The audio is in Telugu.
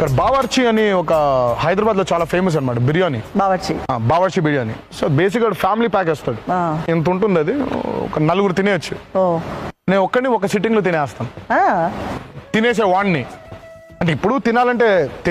ఇక్కడ బావర్చి అని ఒక హైదరాబాద్లో చాలా ఫేమస్ అన్నమాట biryani. Bawarchi. Bawarchi biryani. So basic family pack వేస్తాడు. ఎంత ఇంత ఉంటుంది అది ఒక నలుగురు తినేయచ్చు. నేను ఒక్కడిని ఒక సిట్టింగ్లో తినేస్తాను. తినేసే వాడిని. అంటే ఇప్పుడు తినాలంటే